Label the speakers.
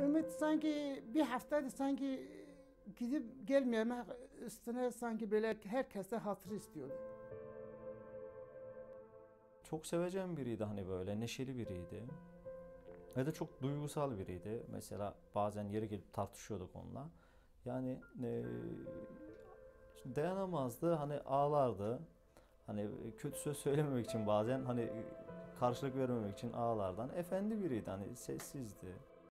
Speaker 1: Ümit sanki bir haftadır sanki gidip gelmemek üstüne sanki böyle herkese hatır istiyordu.
Speaker 2: Çok seveceğim biriydi hani böyle neşeli biriydi. Ve de çok duygusal biriydi. Mesela bazen yeri gelip tartışıyorduk onunla. Yani e, dayanamazdı hani ağlardı. Hani kötü söz söylememek için bazen hani karşılık vermemek için ağlardan. Hani efendi biriydi hani sessizdi.